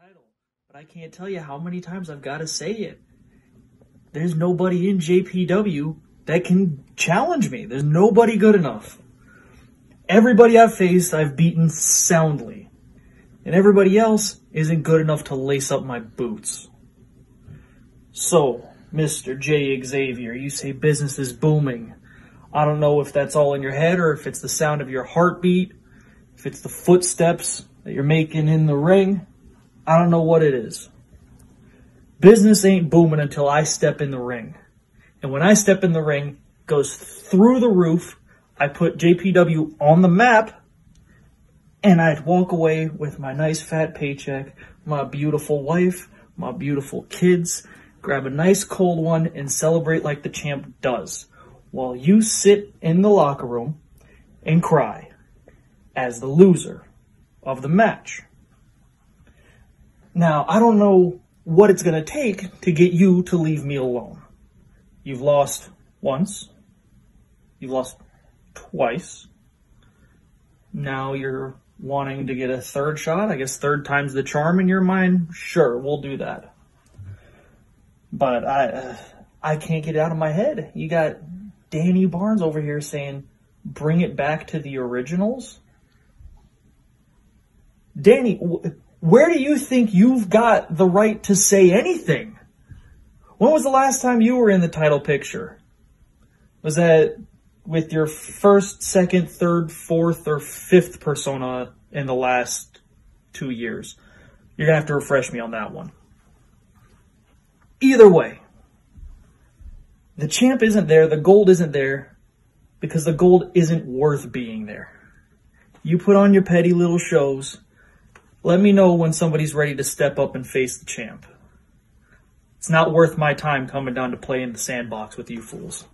title, but I can't tell you how many times I've got to say it. There's nobody in JPW that can challenge me. There's nobody good enough. Everybody I've faced, I've beaten soundly. And everybody else isn't good enough to lace up my boots. So, Mr. Jay Xzavier, you say business is booming. I don't know if that's all in your head or if it's the sound of your heartbeat, if it's the footsteps that you're making in the ring. I don't know what it is. Business ain't booming until I step in the ring. And when I step in the ring, goes through the roof. I put JPW on the map and I'd walk away with my nice fat paycheck, my beautiful wife, my beautiful kids, grab a nice cold one and celebrate like the champ does while you sit in the locker room and cry as the loser of the match. Now, I don't know what it's going to take to get you to leave me alone. You've lost once. You've lost twice. Now you're wanting to get a third shot. I guess third time's the charm in your mind. Sure, we'll do that. But I, uh, I can't get it out of my head. You got Danny Barnes over here saying, bring it back to the originals. Danny, where do you think you've got the right to say anything? When was the last time you were in the title picture? Was that with your first, second, third, fourth, or fifth persona in the last two years? You're going to have to refresh me on that one. Either way, the champ isn't there, the gold isn't there, because the gold isn't worth being there. You put on your petty little shows. Let me know when somebody's ready to step up and face the champ. It's not worth my time coming down to play in the sandbox with you fools.